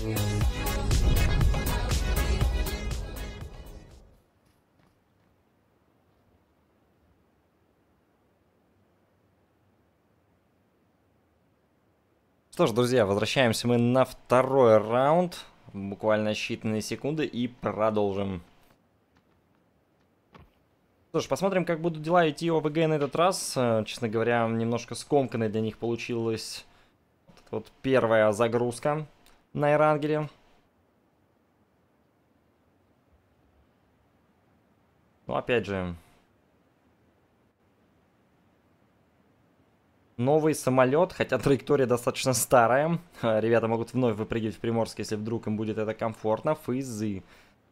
Что ж, друзья, возвращаемся мы на второй раунд. Буквально считанные секунды и продолжим. Что ж, посмотрим, как будут дела идти у ОВГ на этот раз. Э, честно говоря, немножко скомканной для них получилась вот первая загрузка на Эрангере. Ну, опять же, Новый самолет, хотя траектория достаточно старая. Ребята могут вновь выпрыгивать в Приморск, если вдруг им будет это комфортно. Фейзы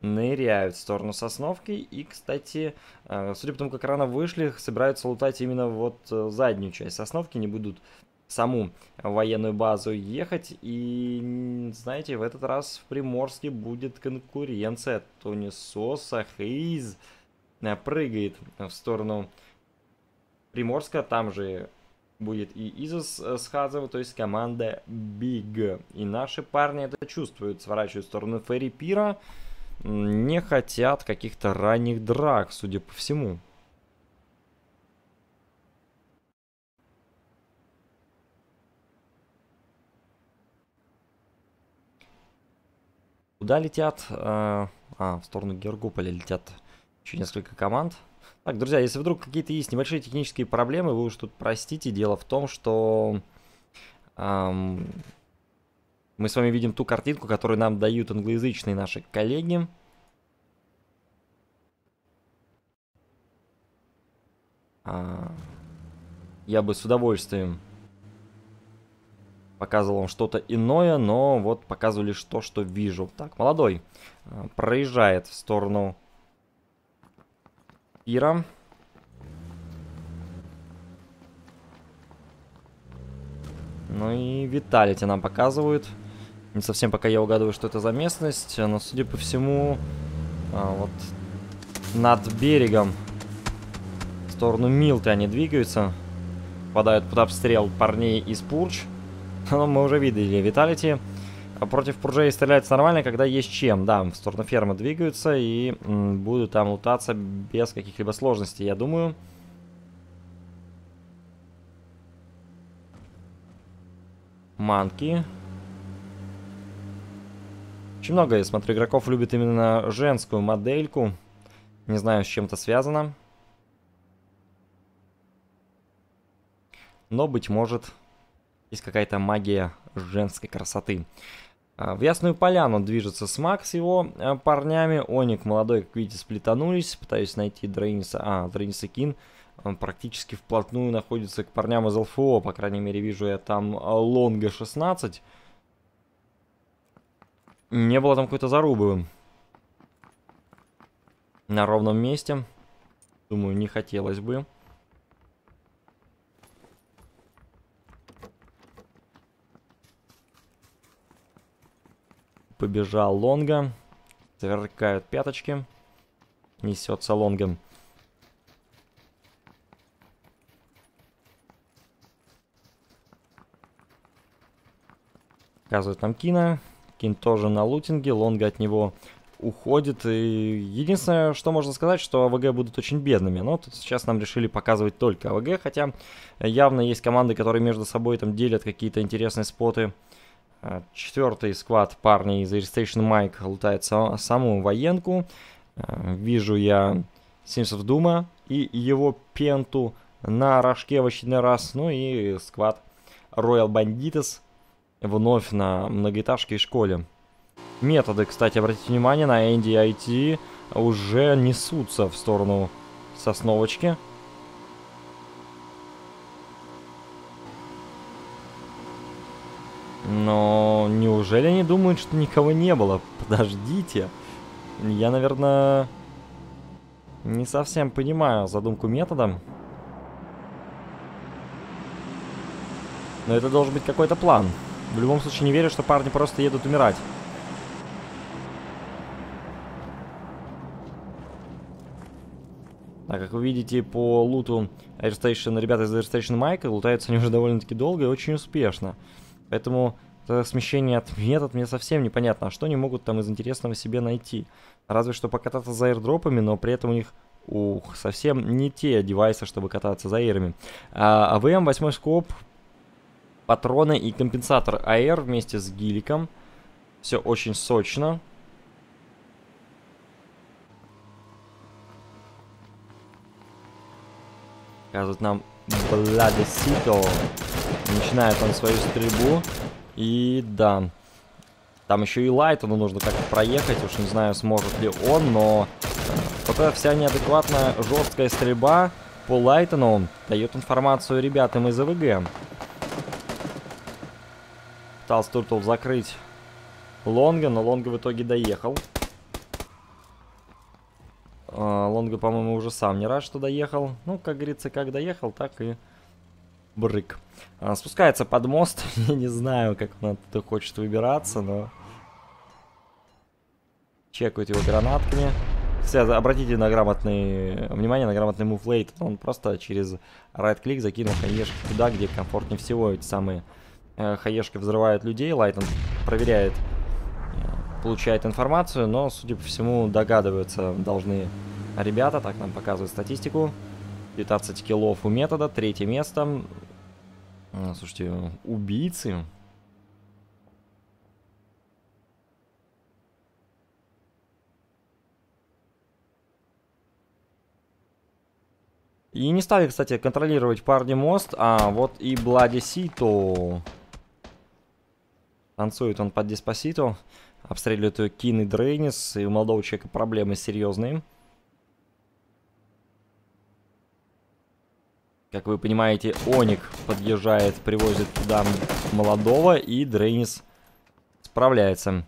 ныряют в сторону Сосновки. И, кстати, э, судя по тому, как рано вышли, собираются лутать именно вот э, заднюю часть Сосновки. Не будут саму военную базу ехать. И, знаете, в этот раз в Приморске будет конкуренция. Тони Соса, Хейз э, прыгает в сторону Приморска. Там же будет и Изос э, с Хазова, то есть команда Big. И наши парни это чувствуют, сворачивают в сторону Ферри Пира. Не хотят каких-то ранних драк, судя по всему. Куда летят? Э, а, в сторону Гергополя летят еще несколько команд. Так, друзья, если вдруг какие-то есть небольшие технические проблемы, вы уж тут простите. Дело в том, что эм, мы с вами видим ту картинку, которую нам дают англоязычные наши коллеги. А, я бы с удовольствием показывал вам что-то иное, но вот показывали то, что вижу. Так, молодой а, проезжает в сторону Ира. Ну и Виталити нам показывают. Не совсем пока я угадываю, что это за местность, но, судя по всему, а, вот над берегом в сторону Милты они двигаются. Попадают под обстрел парней из Пурч. Но мы уже видели Виталити. Против Пуржей стрелять нормально, когда есть чем. Да, в сторону фермы двигаются и будут там лутаться без каких-либо сложностей, я думаю. Манки. Очень много, я смотрю, игроков любят именно женскую модельку. Не знаю, с чем это связано. Но, быть может, есть какая-то магия женской красоты. А, в Ясную Поляну движется Смак с его э, парнями. Оник молодой, как видите, сплетанулись. Пытаюсь найти Дрейниса. А, Дрейниса Кин он практически вплотную находится к парням из ЛФО. По крайней мере, вижу я там э, Лонга 16. Не было там какой-то зарубы. На ровном месте. Думаю, не хотелось бы. Побежал Лонга. Сверкают пяточки. Несется Лонгом. Показывает нам Кина. Кин тоже на лутинге. Лонга от него уходит. И единственное, что можно сказать, что АВГ будут очень бедными. Но тут сейчас нам решили показывать только АВГ. Хотя явно есть команды, которые между собой там делят какие-то интересные споты. Э, четвертый сквад парней из Airstation Mike лутает саму военку. Э, вижу я Симсов Дума и его пенту на рожке в очередной раз. Ну и сквад Royal Banditos вновь на многоэтажке и школе. Методы, кстати, обратите внимание, на Энди IT уже несутся в сторону Сосновочки. Но неужели они думают, что никого не было? Подождите. Я, наверное, не совсем понимаю задумку метода. Но это должен быть какой-то план. В любом случае не верю, что парни просто едут умирать. А как вы видите по луту Airstation, ребята из Airstation Майка лутаются они уже довольно-таки долго и очень успешно. Поэтому Это смещение от метод мне совсем непонятно. А что они могут там из интересного себе найти? Разве что покататься за airdropами, но при этом у них Ух, совсем не те девайсы, чтобы кататься за эйрами. А, АВМ, 8 скоп, патроны и компенсатор АР вместе с гиликом. Все очень сочно. Показывает нам Бладесито. Начинает он свою стрельбу. И да. Там еще и Лайтону нужно как-то проехать. Уж не знаю, сможет ли он, но... Вот эта вся неадекватная жесткая стрельба по Лайтону дает информацию ребятам из АВГ. Пытался Туртл закрыть Лонга, но Лонга в итоге доехал. А, Лонга, по-моему, уже сам не рад, что доехал. Ну, как говорится, как доехал, так и брык. Спускается под мост. Я не знаю, как он оттуда хочет выбираться, но... Чекают его гранатками. Кстати, обратите на грамотный... внимание на грамотный мувлейт. Он просто через right-клик закинул хаешки туда, где комфортнее всего эти самые э, хаешки взрывают людей. Лайтон проверяет получает информацию, но, судя по всему, догадываются должны ребята. Так нам показывают статистику. 15 киллов у метода, третье место. А, слушайте, убийцы. И не стали, кстати, контролировать парни мост, а вот и Блади Сито. Танцует он под Диспосито. Обстреливают Кин и Дрейнис, и у молодого человека проблемы серьезные. Как вы понимаете, Оник подъезжает, привозит туда молодого, и Дрейнис справляется.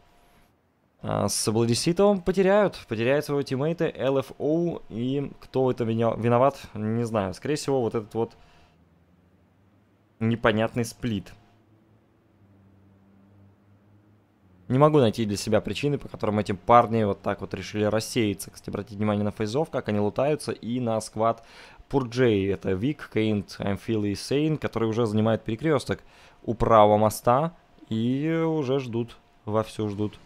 А с Бладиситовым потеряют, потеряют своего тиммейта LFO, и кто в этом виноват, не знаю. Скорее всего, вот этот вот непонятный сплит. Не могу найти для себя причины, по которым эти парни вот так вот решили рассеяться. Кстати, обратите внимание на фейзов, как они лутаются, и на сквад Пурджей. Это Вик, Кейнт, Амфил и Сейн, которые уже занимают перекресток у правого моста и уже ждут, вовсю ждут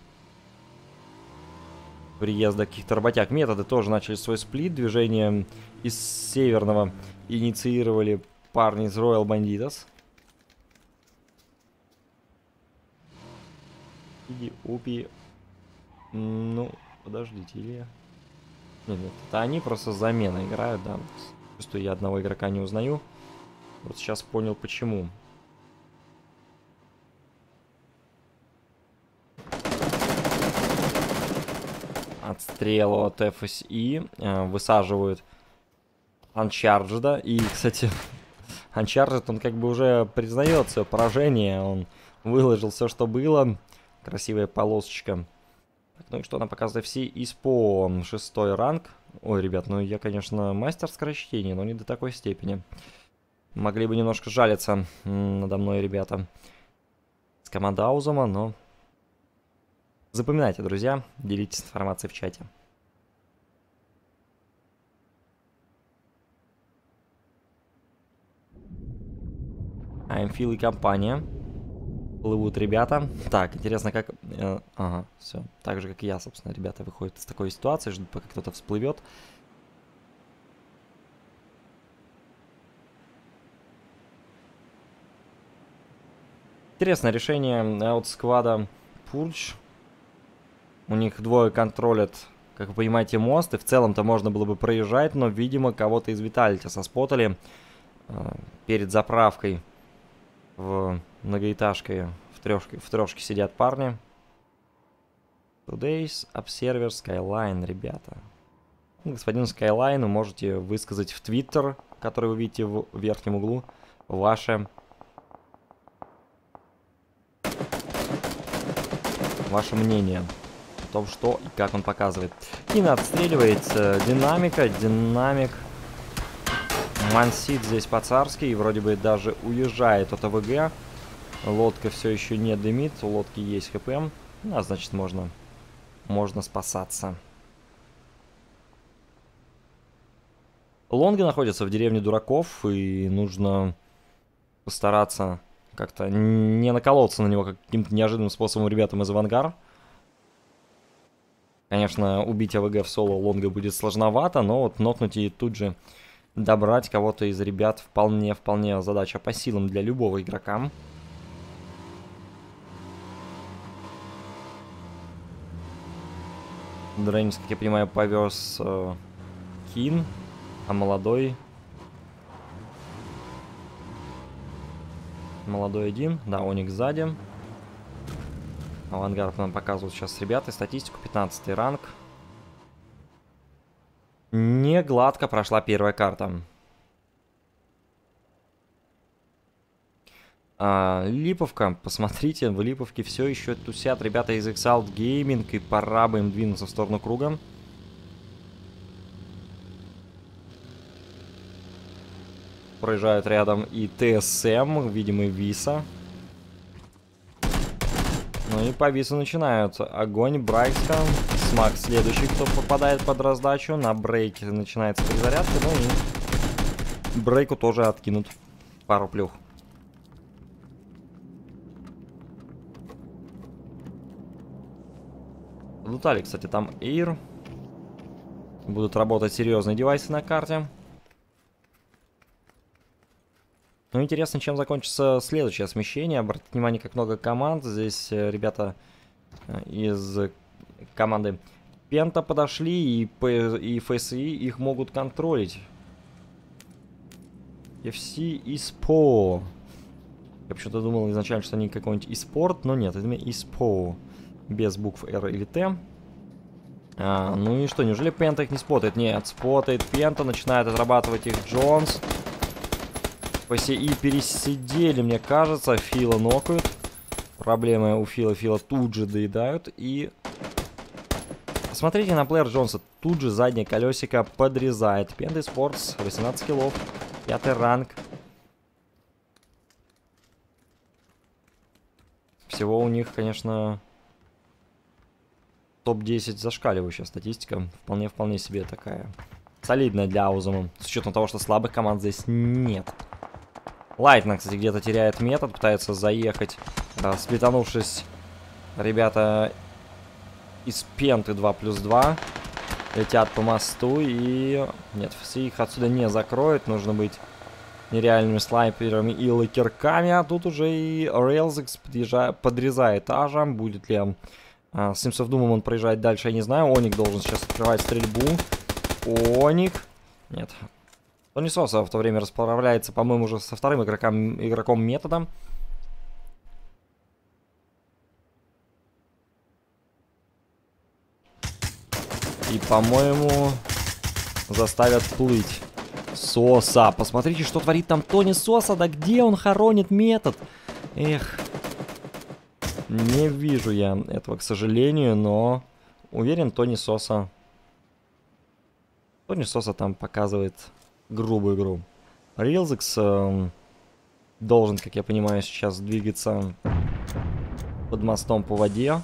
приезда каких-то работяг. Методы тоже начали свой сплит. Движение из северного инициировали парни из Royal Banditos. Иди, упи. Ну, подождите, или... Нет, нет, это они просто замена играют, да. Чувствую, я одного игрока не узнаю. Вот сейчас понял, почему. Отстрел от FSI. Э, высаживают Uncharged. И, кстати, Uncharged, он как бы уже признает свое поражение. Он выложил все, что было. Красивая полосочка. Так, ну и что нам показывает все ИСПО шестой ранг. Ой, ребят, ну я, конечно, мастер скорочтения, но не до такой степени. Могли бы немножко жалиться надо мной, ребята. С команда Аузума, но... Запоминайте, друзья, делитесь информацией в чате. I'm и компания плывут ребята. Так, интересно, как... Э, ага, все. Так же, как и я, собственно, ребята выходят из такой ситуации, ждут, пока кто-то всплывет. Интересное решение от сквада Пурч. У них двое контролят, как вы понимаете, мост. И в целом-то можно было бы проезжать, но, видимо, кого-то из Виталити соспотали э, перед заправкой в многоэтажке в трешке, в трешке сидят парни. Today's Observer Skyline, ребята. Господин Skyline, можете высказать в Twitter, который вы видите в верхнем углу, ваше... Ваше мнение о том, что и как он показывает. Кина отстреливается. Динамика, динамик. Мансит здесь по-царски и вроде бы даже уезжает от АВГ. Лодка все еще не дымит, у лодки есть хп. Ну, а значит можно, можно спасаться. Лонга находится в деревне дураков, и нужно постараться как-то не наколоться на него каким-то неожиданным способом ребятам из Авангар. Конечно, убить АВГ в соло лонга будет сложновато, но вот нокнуть и тут же добрать кого-то из ребят вполне-вполне задача по силам для любого игрока. Дрейнс, как я понимаю, повез э, Кин, а молодой... Молодой один, да, Оник сзади. Авангард нам показывают сейчас ребята статистику, 15 ранг. Не гладко прошла первая карта. А, Липовка, посмотрите, в Липовке все еще тусят ребята из Exalt Gaming, и пора бы им двинуться в сторону круга. Проезжают рядом и ТСМ, видимо, Виса. Ну и по Вису начинают. Огонь, Брайска. Смак следующий, кто попадает под раздачу. На брейке начинается перезарядка. Ну и брейку тоже откинут пару плюх. Лутали, кстати, там Air. Будут работать серьезные девайсы на карте. Ну, интересно, чем закончится следующее смещение. Обратите внимание, как много команд. Здесь э, ребята э, из команды Пента подошли, и, и ФСИ их могут контролить. FC eSpo. Я почему-то думал изначально, что они какой-нибудь eSport, но нет, это eSpo. Без букв R или T. А, ну и что, неужели Пента их не спотает? Нет, спотает Пента, начинает отрабатывать их Джонс. ПСИ пересидели, мне кажется. Фила нокают. Проблемы у Фила. Фила тут же доедают. И... Посмотрите на плеер Джонса. Тут же заднее колесико подрезает. Пенды Спортс. 18 килов. Пятый ранг. Всего у них, конечно, топ-10 зашкаливающая статистика. Вполне-вполне себе такая солидная для Аузума. С учетом того, что слабых команд здесь нет. Лайтна, кстати, где-то теряет метод, пытается заехать, сплетанувшись. Ребята из Пенты 2 плюс 2 летят по мосту и... Нет, все их отсюда не закроют, нужно быть нереальными слайперами и лакерками, а тут уже и Рейлзекс подрезает ажем, будет ли а, Sims of Doom он проезжает дальше, я не знаю, Оник должен сейчас открывать стрельбу, Оник, нет, Тони Соса в то время расправляется, по-моему, уже со вторым игроком, игроком методом. И, по-моему, заставят плыть. Соса. Посмотрите, что творит там Тони Соса. Да где он хоронит метод? Эх. Не вижу я этого, к сожалению, но уверен, Тони Соса... Тони Соса там показывает грубую игру. Рилзекс э, должен, как я понимаю, сейчас двигаться под мостом по воде.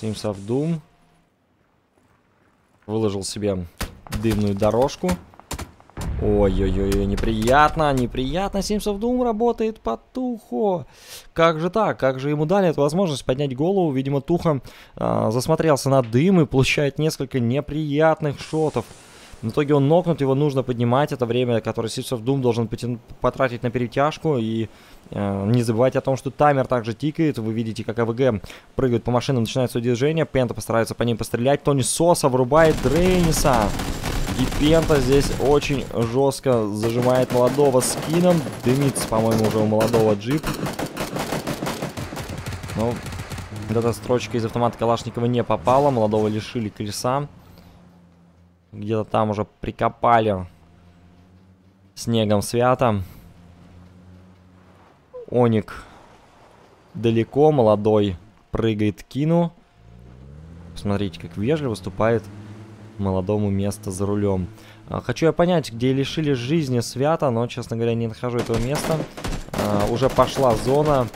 Sims of Doom. Выложил себе дымную дорожку. Ой-ой-ой, неприятно, неприятно. Sims of Doom работает по Тухо. Как же так? Как же ему дали эту возможность поднять голову? Видимо, Туха э, засмотрелся на дым и получает несколько неприятных шотов. В итоге он нокнут, его нужно поднимать. Это время, которое Seeds of Doom должен потратить на перетяжку. И э, не забывайте о том, что таймер также тикает. Вы видите, как АВГ прыгает по машинам, начинает свое движение. Пента постарается по ним пострелять. Тони Соса врубает Дрейниса. И здесь очень жестко зажимает молодого скином. Дымится, по-моему, уже у молодого джип. Ну, эта строчка из автомата Калашникова не попала. Молодого лишили колеса. Где-то там уже прикопали снегом свято. Оник далеко, молодой, прыгает кину. Посмотрите, как вежливо выступает молодому место за рулем. А, хочу я понять, где лишили жизни свято, но, честно говоря, не нахожу этого места. А, уже пошла зона.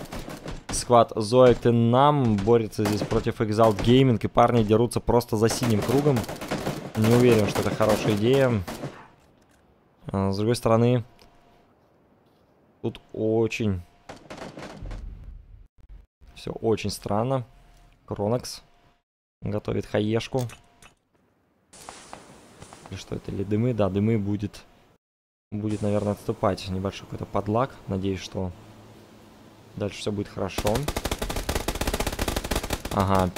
Сквад Zoet и Нам борется здесь против Exalt Gaming, и парни дерутся просто за синим кругом. Не уверен, что это хорошая идея. А, с другой стороны, Тут очень... Все очень странно. Кронекс готовит хаешку. Или что это? Или дымы? Да, дымы будет... Будет, наверное, отступать. Небольшой какой-то подлаг. Надеюсь, что дальше все будет хорошо. Ага.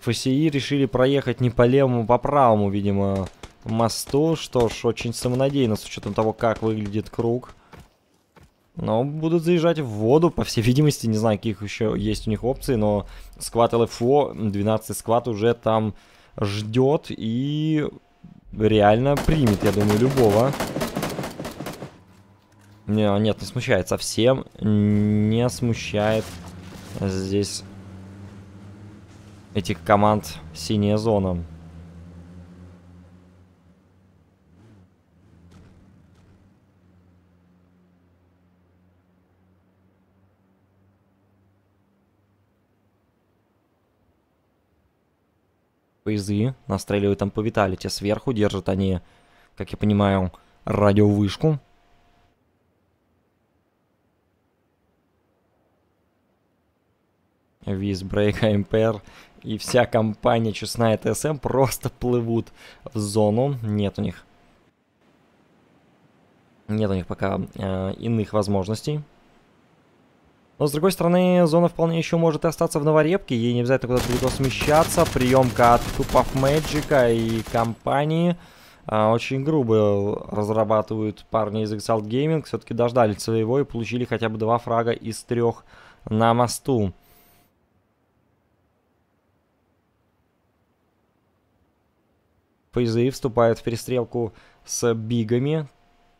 ФСИ решили проехать не по левому, а по правому, видимо, мосту. Что ж, очень самонадеянно, с учетом того, как выглядит круг. Но будут заезжать в воду, по всей видимости. Не знаю, каких еще есть у них опций, но сквад ЛФО, 12 сквад уже там ждет и реально примет, я думаю, любого. Не, нет, не смущает совсем. Не смущает здесь этих команд синяя зона. Поезды настреливают там по Виталите. Сверху держат они, как я понимаю, радиовышку. Визбрейк, АМПР и вся компания Честная ТСМ просто плывут в зону. Нет у них... Нет у них пока э, иных возможностей. Но, с другой стороны, зона вполне еще может и остаться в Новорепке. Ей не обязательно куда-то далеко смещаться. Приемка от Купов Мэджика и компании. А, очень грубо разрабатывают парни из Exalt Gaming. Все-таки дождались своего и получили хотя бы два фрага из трех на мосту. ФЗИ вступает в перестрелку с бигами.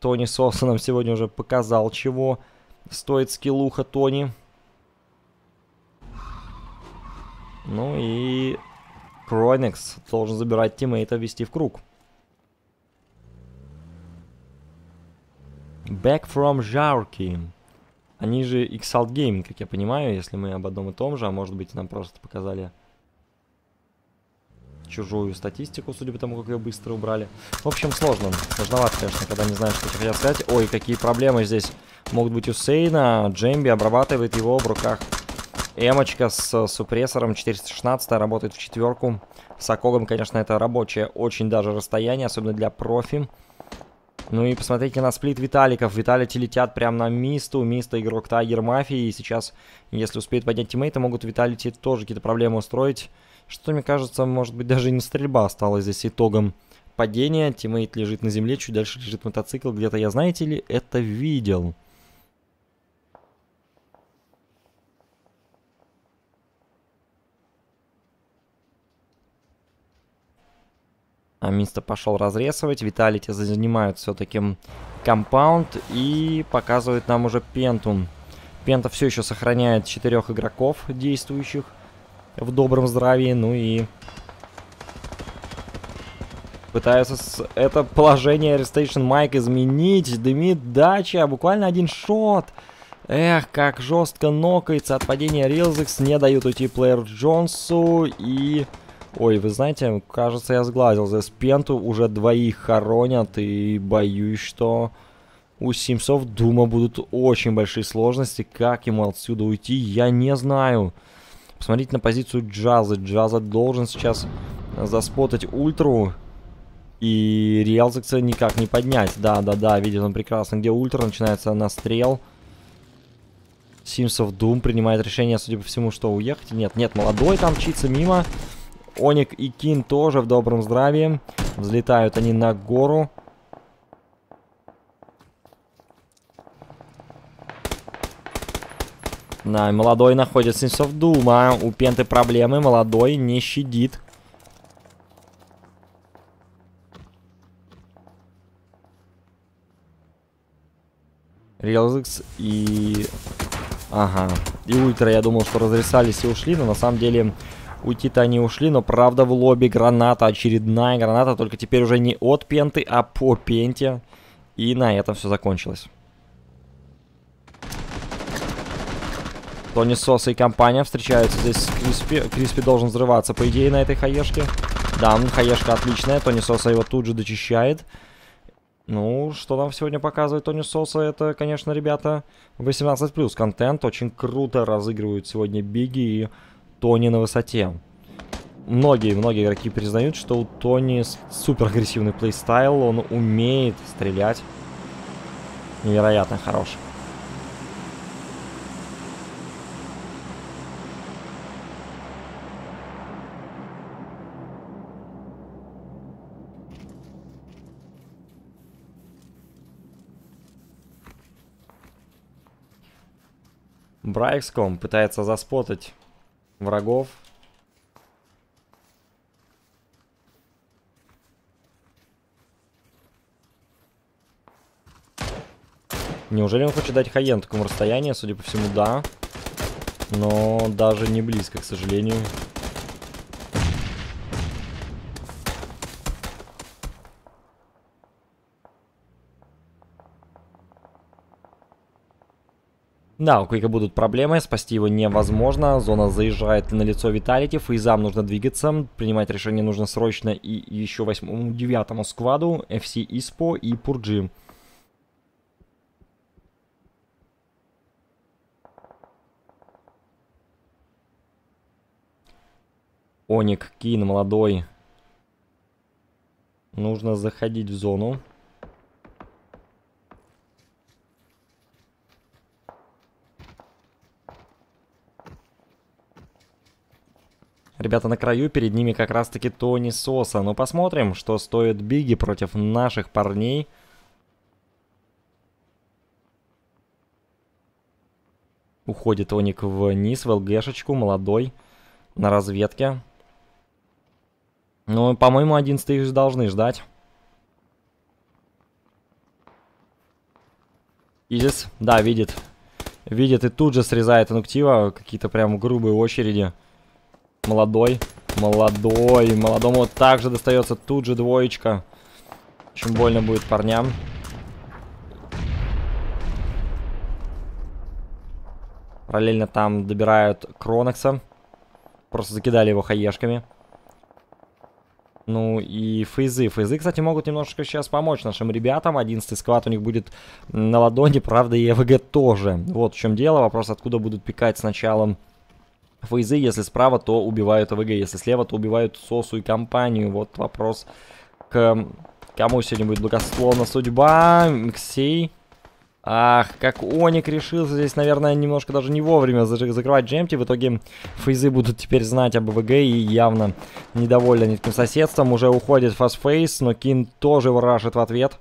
Тони Соса нам сегодня уже показал, чего стоит скиллуха Тони. Ну и Кроникс должен забирать тиммейта, ввести в круг. Back from Jarky. Они же Exalt Gaming, как я понимаю, если мы об одном и том же, а может быть нам просто показали чужую статистику, судя по тому, как ее быстро убрали. В общем, сложно. Сложновато, конечно, когда не знаешь, что хотят сказать. Ой, какие проблемы здесь могут быть у Сейна. Джемби обрабатывает его в руках. Эмочка с супрессором 416 работает в четверку. С Акогом, конечно, это рабочее очень даже расстояние, особенно для профи. Ну и посмотрите на сплит Виталиков. Виталити летят прямо на Мисту. Миста игрок Тайгер Мафии. И сейчас, если успеет поднять тиммейта, могут Виталити тоже какие-то проблемы устроить. Что, мне кажется, может быть, даже не стрельба стала здесь итогом падения. Тиммейт лежит на земле, чуть дальше лежит мотоцикл. Где-то я, знаете ли, это видел. А Миста пошел разрезывать. Виталити занимают все-таки компаунд и показывает нам уже Пентум. Пента все еще сохраняет четырех игроков действующих в добром здравии, ну и пытаются это положение Arestation Майк изменить. Дымит дача, буквально один шот. Эх, как жестко нокается от падения Рилзекс, не дают уйти плеер Джонсу и... Ой, вы знаете, кажется, я сглазил. За Спенту уже двоих хоронят и боюсь, что у Симсов Дума будут очень большие сложности. Как ему отсюда уйти, я не знаю. Посмотрите на позицию Джаза. Джаза должен сейчас заспотать ультру. И Риэлзекса никак не поднять. Да-да-да, видит он прекрасно, где ультра. Начинается настрел. Симсов Дум принимает решение, судя по всему, что уехать. Нет, нет, молодой там мчится мимо. Оник и Кин тоже в добром здравии. Взлетают они на гору. Да, молодой находит Sense of у Пенты проблемы, молодой не щадит. Релзекс и... Ага. И Ультра, я думал, что разрисались и ушли, но на самом деле уйти-то они ушли. Но правда в лобби граната, очередная граната, только теперь уже не от Пенты, а по Пенте. И на этом все закончилось. Тони Соса и компания встречаются здесь с Криспи. Криспи должен взрываться, по идее, на этой хаешке. Да, хаешка отличная. Тони Соса его тут же дочищает. Ну, что нам сегодня показывает Тони Соса, это, конечно, ребята, 18+, контент. Очень круто разыгрывают сегодня Биги и Тони на высоте. Многие-многие игроки признают, что у Тони супер агрессивный плейстайл, он умеет стрелять. Невероятно хороший. Брайкском пытается заспотать врагов. Неужели он хочет дать Хаен такому расстоянию? Судя по всему, да. Но даже не близко, к сожалению. Да, у Квика будут проблемы, спасти его невозможно. Зона заезжает на лицо Виталити, Фейзам нужно двигаться. Принимать решение нужно срочно и еще восьмому, девятому скваду, FC Испо и Пурджи. Оник, Кин, молодой. Нужно заходить в зону. Ребята на краю, перед ними как раз-таки Тони Соса. Но посмотрим, что стоит Биги против наших парней. Уходит Оник вниз, в ЛГшечку, молодой, на разведке. Ну, по-моему, 11 их должны ждать. Изис, да, видит. Видит и тут же срезает инуктива. Какие-то прям грубые очереди. Молодой. Молодой. Молодому также достается тут же двоечка. Очень больно будет парням. Параллельно там добирают Кронокса. Просто закидали его хаешками. Ну и фейзы. Фейзы, кстати, могут немножечко сейчас помочь нашим ребятам. 11 сквад у них будет на ладони, правда, и ЭВГ тоже. Вот в чем дело. Вопрос, откуда будут пикать с началом фейзы. Если справа, то убивают АВГ. Если слева, то убивают Сосу и компанию. Вот вопрос к кому сегодня будет благословна судьба. Миксей. Ах, как Оник решился здесь, наверное, немножко даже не вовремя закрывать джемти. В итоге фейзы будут теперь знать об ВГ и явно недовольны этим соседством. Уже уходит фастфейс, но Кин тоже врашит в ответ.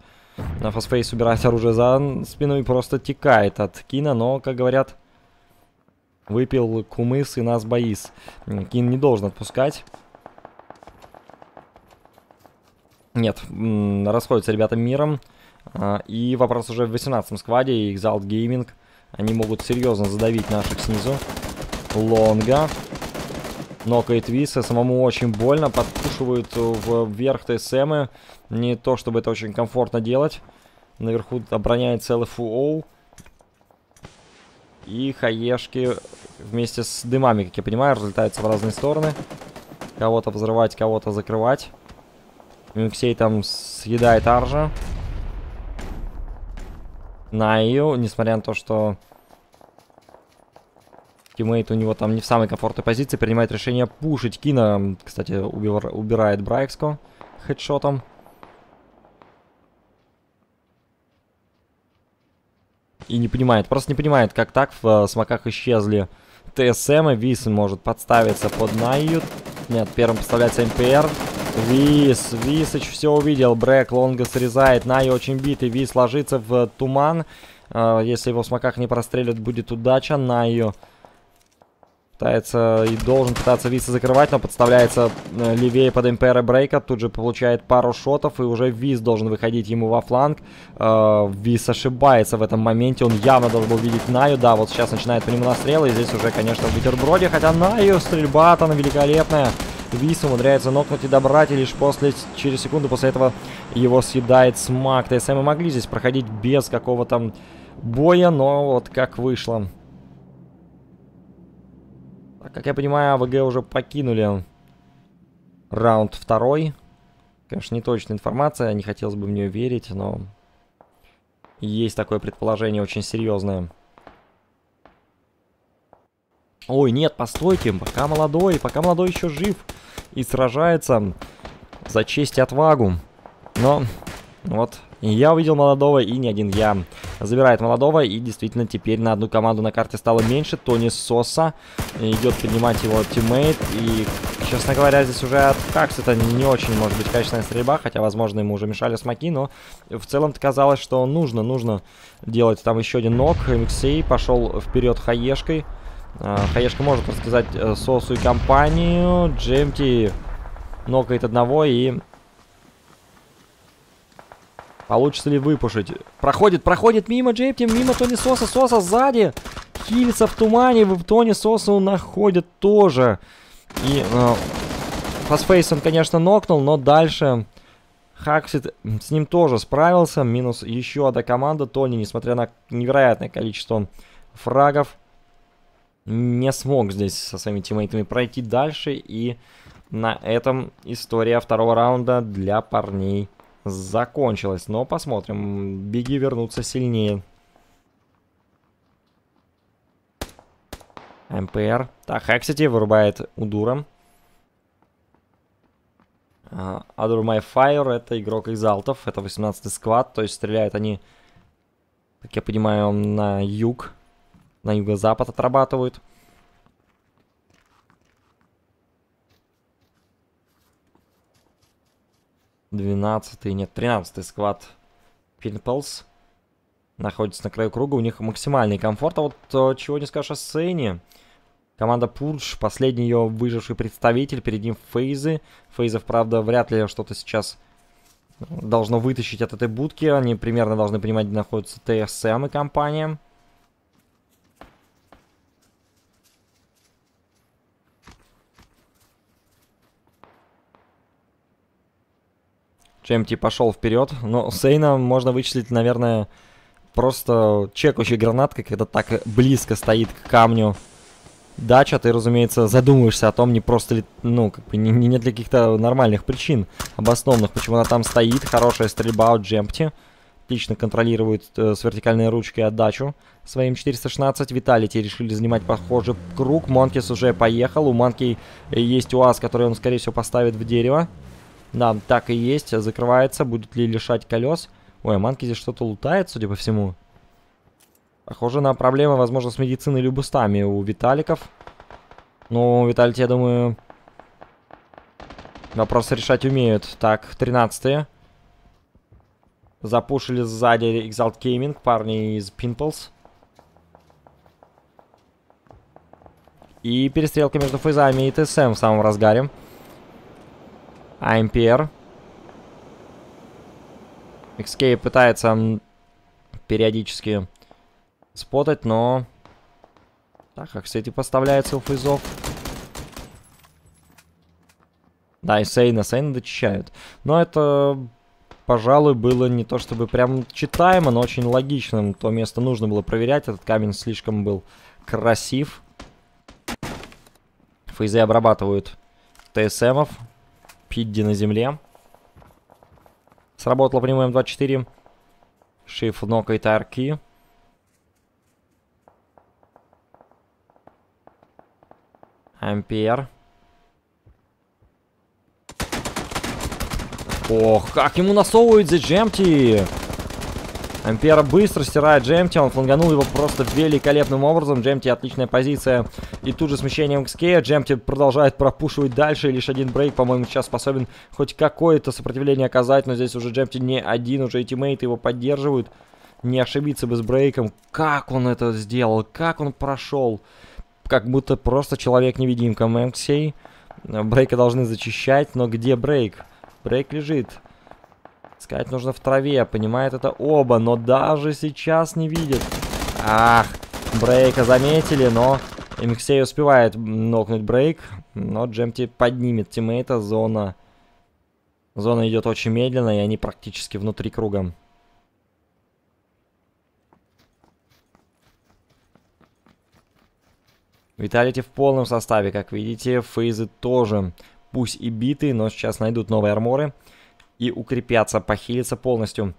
На фастфейс убирает оружие за спину и просто утекает от Кина, но, как говорят, Выпил кумыс и нас боис. Кин не должен отпускать. Нет, расходятся ребята миром. А, и вопрос уже в 18-м скваде. Exalt Gaming. Они могут серьезно задавить наших снизу. Лонга. Нокает Виса. Самому очень больно. Подпушивают вверх ТСМы. Не то, чтобы это очень комфортно делать. Наверху обороняет целый фуол. И хаешки вместе с дымами, как я понимаю, разлетаются в разные стороны. Кого-то взрывать, кого-то закрывать. Мюксей там съедает Аржа. Наю, несмотря на то, что тиммейт у него там не в самой комфортной позиции, принимает решение пушить. Кина, кстати, убирает Брайкско хедшотом. И не понимает, просто не понимает, как так в э, смоках исчезли ТСМ, и Вис может подставиться под Найют. Нет, первым подставляется МПР. Вис, Висыч все увидел, Брэк лонга срезает, Най очень битый, Вис ложится в туман. Э, если его в смоках не прострелят, будет удача. Найю Пытается и должен пытаться Виса закрывать, но подставляется э, левее под Импера Брейка. Тут же получает пару шотов, и уже Вис должен выходить ему во фланг. Э, Вис ошибается в этом моменте, он явно должен был видеть Наю. Да, вот сейчас начинает по нему настрелы, и здесь уже, конечно, в бутерброде. Хотя Наю, стрельба там великолепная. Вис умудряется нокнуть и добрать, и лишь после, через секунду после этого его съедает смак. ТСМ могли здесь проходить без какого-то боя, но вот как вышло. Как я понимаю, АВГ уже покинули раунд второй. Конечно, неточная информация, не хотелось бы в нее верить, но есть такое предположение очень серьезное. Ой, нет, постойте, пока молодой, пока молодой еще жив и сражается за честь и отвагу. Но, вот, я увидел молодого и не один я. Забирает молодого и действительно теперь на одну команду на карте стало меньше. Тони Соса идет поднимать его тиммейт. И, честно говоря, здесь уже от Хакс это не очень может быть качественная стрельба. Хотя, возможно, ему уже мешали смоки. Но в целом-то казалось, что нужно, нужно делать там еще один ног. МКСей пошел вперед хаешкой. А, хаешка может рассказать э, Сосу и компанию. Джемти нокает одного и Получится ли выпушить? Проходит, проходит мимо Джейпти, мимо Тони Соса. Соса сзади. Хилится в тумане. В Тони Соса он находит тоже. И э, Фасфейс он, конечно, нокнул, но дальше... Хаксит с ним тоже справился. Минус еще одна команда. Тони, несмотря на невероятное количество фрагов, не смог здесь со своими тиммейтами пройти дальше. И на этом история второго раунда для парней закончилась. Но посмотрим. Беги вернуться сильнее. МПР. Так, Хексити вырубает Удура. Uh, Other My Fire это игрок из Алтов. Это 18-й сквад. То есть стреляют они, как я понимаю, на юг. На юго-запад отрабатывают. 12 нет, 13 сквад Пинпелс находится на краю круга. У них максимальный комфорт. А вот э, чего не скажешь о сцене. Команда Пурж, последний ее выживший представитель. Перед ним Фейзы. Фейзов, правда, вряд ли что-то сейчас должно вытащить от этой будки. Они примерно должны понимать, где находится ТСМ и компания. Чемти пошел вперед. Но Сейна можно вычислить, наверное, просто чекающей гранаткой, когда так близко стоит к камню дача, ты, разумеется, задумываешься о том, не просто ли, ну, как бы, не, не нет ли каких-то нормальных причин обоснованных, почему она там стоит. Хорошая стрельба от Джемпти. Отлично контролирует э, с вертикальной ручкой отдачу своим 416. Виталити решили занимать похожий круг. Монкис уже поехал. У Манки есть УАЗ, который он, скорее всего, поставит в дерево. Да, так и есть. Закрывается. Будет ли лишать колес? Ой, а Манки здесь что-то лутает, судя по всему. Похоже на проблемы, возможно, с медициной или бустами у Виталиков. Ну, Виталити, я думаю, вопросы решать умеют. Так, 13 -е. Запушили сзади Exalt Gaming, парни из Pimples. И перестрелка между фейзами и ТСМ в самом разгаре. Ампер. XK пытается периодически спотать, но... Так, как, кстати, поставляется у фейзов. Да, и Сейна, Сейна дочищают. Но это, пожалуй, было не то чтобы прям читаемо, но очень логичным. То место нужно было проверять. Этот камень слишком был красив. Фейзы обрабатывают ТСМов. Пидди на земле. Сработало нему М24. Шиф нокает арки. Ампер. Ох, как ему насовывают за Джемти. Ампера быстро стирает Джемти, он фланганул его просто великолепным образом. Джемти отличная позиция. И тут же смещением XK Джемти продолжает пропушивать дальше. Лишь один брейк, по-моему, сейчас способен хоть какое-то сопротивление оказать. Но здесь уже Джемти не один, уже и тиммейты его поддерживают. Не ошибиться бы с брейком. Как он это сделал? Как он прошел? Как будто просто человек-невидимка. МКСей. Брейка должны зачищать, но где брейк? Брейк лежит. Искать нужно в траве, понимает это оба, но даже сейчас не видит. Ах, Брейка заметили, но Миксей успевает нокнуть Брейк, но Джемти поднимет тиммейта, зона... Зона идет очень медленно, и они практически внутри круга. Виталити в полном составе, как видите, фейзы тоже, пусть и биты, но сейчас найдут новые арморы. И укрепятся, похилиться полностью.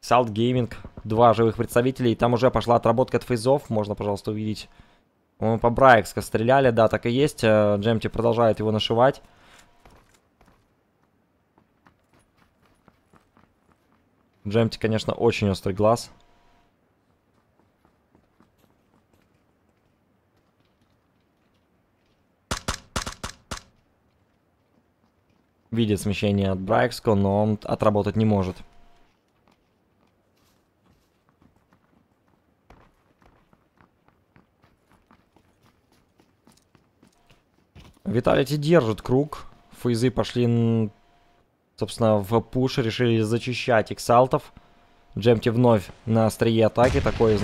Salt Gaming, два живых представителей. Там уже пошла отработка от фейзов. Можно, пожалуйста, увидеть. Мы по Брайкска стреляли, да, так и есть. Э, Джемти продолжает его нашивать. Джемти, конечно, очень острый глаз. Видит смещение от Брайкско, но он отработать не может. Виталити держит круг. Фейзы пошли, собственно, в пуш, решили зачищать иксалтов. Джемти вновь на острие атаки, такой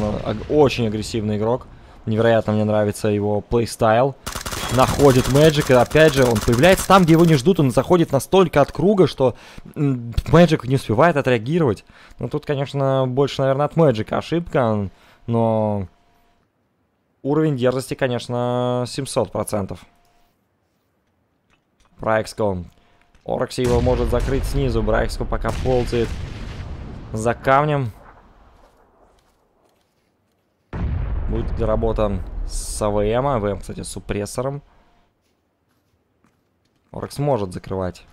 очень агрессивный игрок. Невероятно мне нравится его плейстайл. Находит Мэджик, и опять же он появляется там, где его не ждут, он заходит настолько от круга, что Мэджик не успевает отреагировать. Ну тут, конечно, больше, наверное, от Мэджика ошибка, но уровень дерзости, конечно, 700%. Брайкско. Оракси его может закрыть снизу. Брайкско пока ползает за камнем. Будет работа с АВМ. АВМ, кстати, с супрессором. Оракс может закрывать.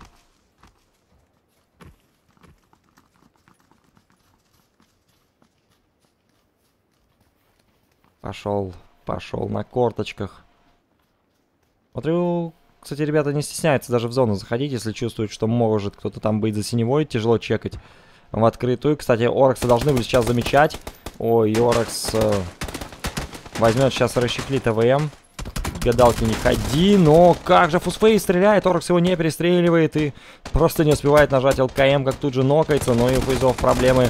Пошел, пошел на корточках. Смотрю, кстати, ребята не стесняются даже в зону заходить, если чувствуют, что может кто-то там быть за синевой. Тяжело чекать в открытую. Кстати, Оракса должны были сейчас замечать. Ой, Оракс э, возьмет сейчас расщеклит АВМ. Гадалки не ходи, но как же Фусфей стреляет, Оракс его не перестреливает и просто не успевает нажать ЛКМ, как тут же нокается, но и у проблемы.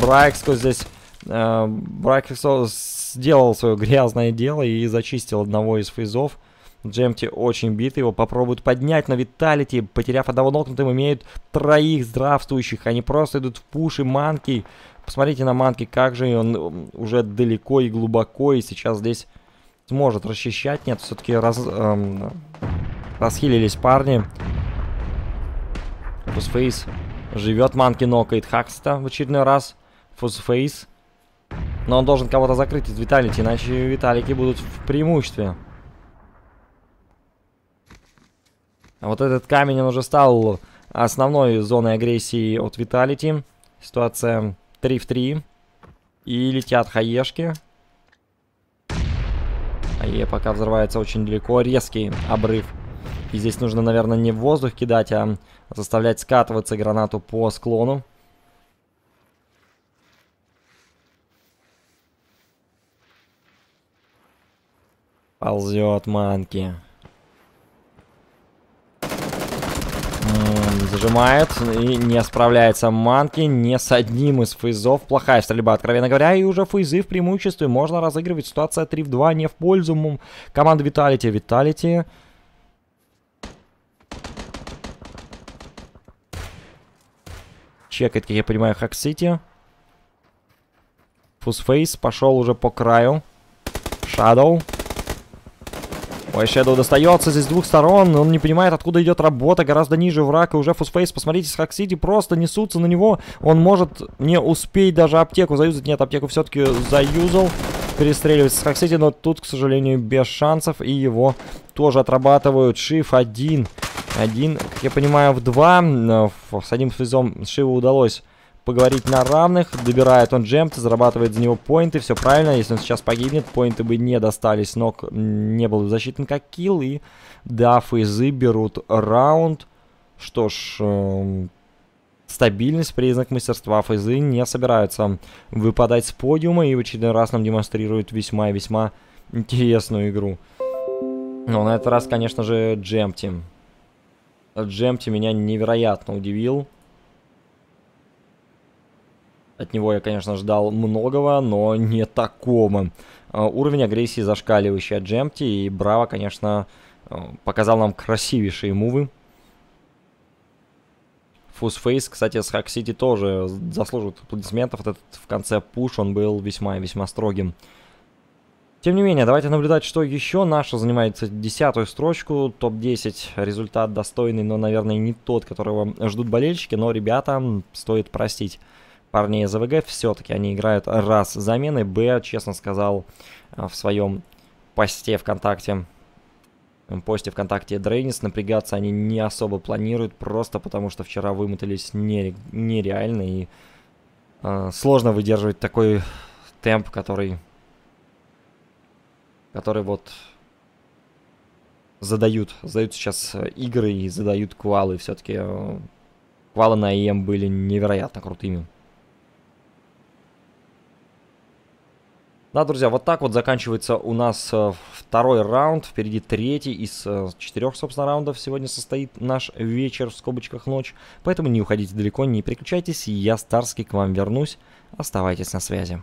Брайкско здесь... Э, Брайкско сделал свое грязное дело и зачистил одного из Фейзов. Джемти очень бит, его попробуют поднять на Виталити, потеряв одного нокнутым, имеют троих здравствующих, они просто идут в пуши Манки. Посмотрите на Манки, как же он уже далеко и глубоко, и сейчас здесь сможет расчищать. Нет, все-таки раз, эм, расхилились парни. Фусфейс живет, Манки нокает Хакста в очередной раз. Фусфейс. Но он должен кого-то закрыть из Виталити, иначе Виталики будут в преимуществе. А вот этот камень, он уже стал основной зоной агрессии от Виталити. Ситуация 3 в 3. И летят хаешки. Хае пока взрывается очень далеко. Резкий обрыв. И здесь нужно, наверное, не в воздух кидать, а заставлять скатываться гранату по склону. Ползет манки. Зажимает и не справляется Манки не с одним из фейзов. Плохая стрельба, откровенно говоря, и уже фейзы в преимуществе. Можно разыгрывать ситуация 3 в 2 не в пользу команды Виталити. Виталити... Чекает, как я понимаю, Хак-Сити. Фусфейс пошел уже по краю. Шадоу. Ой, Shadow достается здесь с двух сторон. Он не понимает, откуда идет работа. Гораздо ниже враг. И уже Фусфейс, посмотрите, с Хаксити просто несутся на него. Он может не успеть даже аптеку заюзать. Нет, аптеку все-таки заюзал. Перестреливается с Хаксити, но тут, к сожалению, без шансов. И его тоже отрабатывают. Шиф один. Один, как я понимаю, в два. С одним фризом Шиву удалось поговорить на равных. Добирает он джемп, зарабатывает за него поинты. Все правильно. Если он сейчас погибнет, поинты бы не достались. Ног не был засчитан как килл. И да, фейзы берут раунд. Что ж, э, стабильность, признак мастерства. Фейзы не собираются выпадать с подиума. И в очередной раз нам демонстрируют весьма и весьма интересную игру. Но на этот раз, конечно же, Джемпти. Джемпти меня невероятно удивил. От него я, конечно, ждал многого, но не такого. А, уровень агрессии зашкаливающий от Джемти, и Браво, конечно, а, показал нам красивейшие мувы. Фусфейс, кстати, с Хак Сити тоже заслуживает аплодисментов. Вот этот в конце пуш, он был весьма и весьма строгим. Тем не менее, давайте наблюдать, что еще. Наша занимается десятую строчку. Топ-10 результат достойный, но, наверное, не тот, которого ждут болельщики. Но, ребята, стоит простить парней из АВГ. Все-таки они играют раз замены. Б, честно сказал, в своем посте ВКонтакте посте ВКонтакте Дрейнис напрягаться они не особо планируют, просто потому что вчера вымотались нереально и э, сложно выдерживать такой темп, который который вот задают, задают сейчас э, игры и задают квалы. Все-таки э, квалы на ЕМ были невероятно крутыми. Да, друзья, вот так вот заканчивается у нас э, второй раунд. Впереди третий из четырех, собственно, раундов сегодня состоит наш вечер, в скобочках ночь. Поэтому не уходите далеко, не переключайтесь. Я, Старский, к вам вернусь. Оставайтесь на связи.